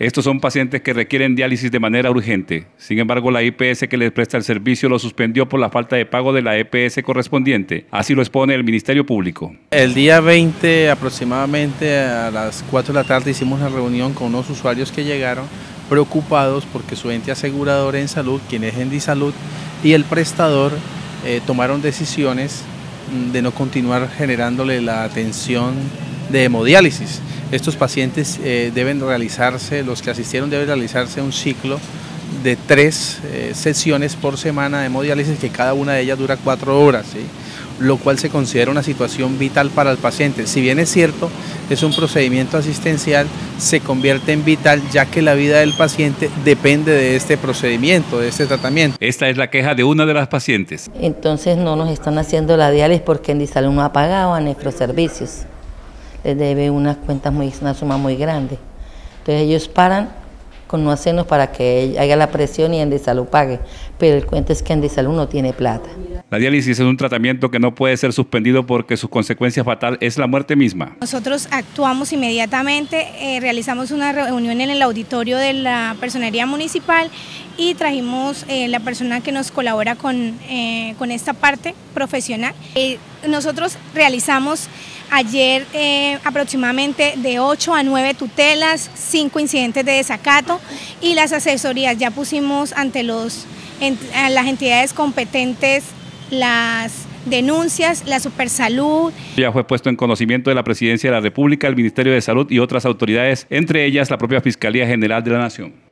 Estos son pacientes que requieren diálisis de manera urgente. Sin embargo, la IPS que les presta el servicio lo suspendió por la falta de pago de la EPS correspondiente. Así lo expone el Ministerio Público. El día 20 aproximadamente a las 4 de la tarde hicimos una reunión con unos usuarios que llegaron preocupados porque su ente asegurador en salud, quien es Endisalud, y el prestador eh, tomaron decisiones mm, de no continuar generándole la atención de hemodiálisis. Estos pacientes eh, deben realizarse, los que asistieron deben realizarse un ciclo de tres eh, sesiones por semana de hemodiálisis que cada una de ellas dura cuatro horas, lo cual se considera una situación vital para el paciente. Si bien es cierto, es un procedimiento asistencial, se convierte en vital ya que la vida del paciente depende de este procedimiento, de este tratamiento. Esta es la queja de una de las pacientes. Entonces no nos están haciendo la diálisis porque en Disalud no ha pagado a nuestros servicios. Les debe unas cuentas muy, una suma muy grande. Entonces ellos paran con no hacernos para que haya la presión y Endisalud pague. Pero el cuento es que Endisalud no tiene plata. La diálisis es un tratamiento que no puede ser suspendido porque su consecuencia fatal es la muerte misma. Nosotros actuamos inmediatamente, eh, realizamos una reunión en el auditorio de la Personería Municipal y trajimos eh, la persona que nos colabora con, eh, con esta parte profesional. nosotros realizamos Ayer eh, aproximadamente de 8 a 9 tutelas, 5 incidentes de desacato y las asesorías. Ya pusimos ante los, las entidades competentes las denuncias, la Supersalud. Ya fue puesto en conocimiento de la Presidencia de la República, el Ministerio de Salud y otras autoridades, entre ellas la propia Fiscalía General de la Nación.